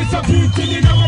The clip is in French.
It's a beauty